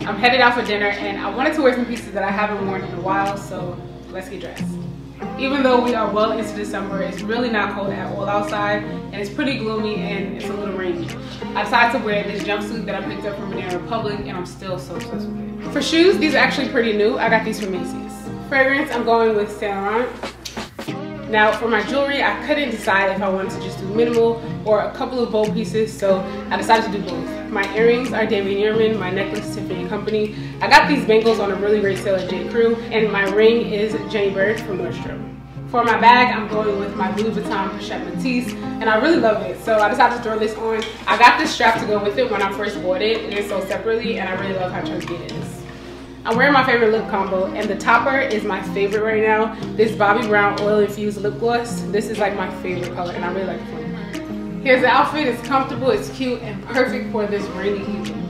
I'm headed out for dinner and I wanted to wear some pieces that I haven't worn in a while, so let's get dressed. Even though we are well into December, it's really not cold at all outside and it's pretty gloomy and it's a little rainy. I decided to wear this jumpsuit that I picked up from Banana Republic and I'm still so obsessed with it. For shoes, these are actually pretty new. I got these from Macy's. Fragrance, I'm going with Saint Laurent. Now for my jewelry, I couldn't decide if I wanted to just do minimal or a couple of bold pieces, so I decided to do both. My earrings are David Yurman, my necklace Tiffany & Company. I got these bangles on a really great sale at J. Crew, and my ring is Jenny Bird from Nordstrom. For my bag, I'm going with my Louis Vuitton Pochette Métis, and I really love it, so I decided to throw this on. I got this strap to go with it when I first bought it, and it's sold separately, and I really love how chunky it is. I'm wearing my favorite lip combo and the topper is my favorite right now. This Bobbi Brown oil infused lip gloss. This is like my favorite color and I really like flavor. Here's the outfit, it's comfortable, it's cute and perfect for this rainy evening.